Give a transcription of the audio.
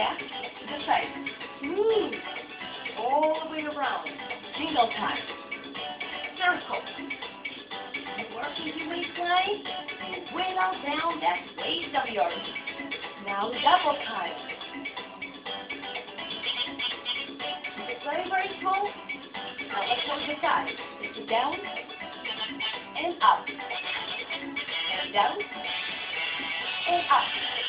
back to side. Move all the way around. Single time. Circle. Working your waistline and wiggle down that waist of yours. Now double time. Very, very small. Now let's hold the side. It's down and up. And down and up.